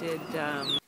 did. Um,